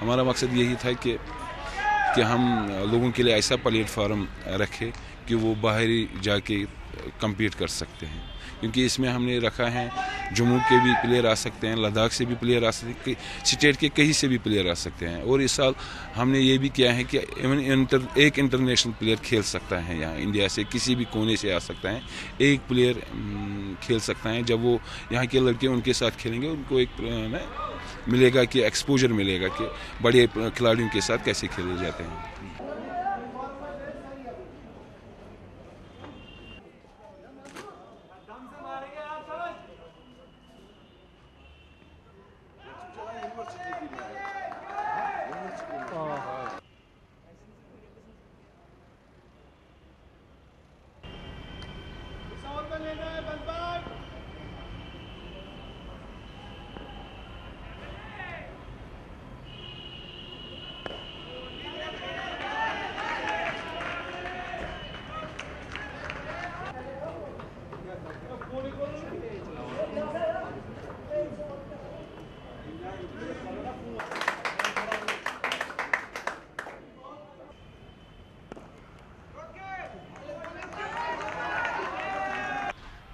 हमारा मकसद यही था कि कि हम लोगों के लिए ऐसा प्लेटफार्म रखें कि वो बाहरी जाके कम्पीट कर सकते हैं। क्योंकि इसमें हमने रखा है जम्मू के भी प्लेयर आ सकते हैं लद्दाख से भी प्लेयर आ सकते हैं स्टेट के कहीं से भी प्लेयर आ सकते हैं। और इस साल हमने ये भी किया है कि इवन इंटर, एक इंटरनेशनल प्लेयर खेल सकता है यहाँ इंडिया से किसी भी कोने से आ सकता है। एक प्लेयर खेल सकता है। जब वो यहाँ के लड़के उनके साथ खेलेंगे उनको एक मिलेगा कि एक्सपोजर मिलेगा कि बड़े खिलाड़ियों के साथ कैसे खेले जाते हैं।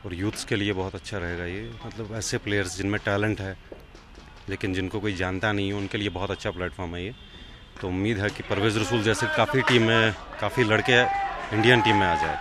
और यूथ्स के लिए बहुत अच्छा रहेगा ये मतलब ऐसे प्लेयर्स जिनमें टैलेंट है, लेकिन जिनको कोई जानता नहीं है, उनके लिए बहुत अच्छा प्लेटफॉर्म है ये तो उम्मीद है कि परवेज़ रसूल जैसे काफ़ी टीम में, काफ़ी लड़के इंडियन टीम में आ जाए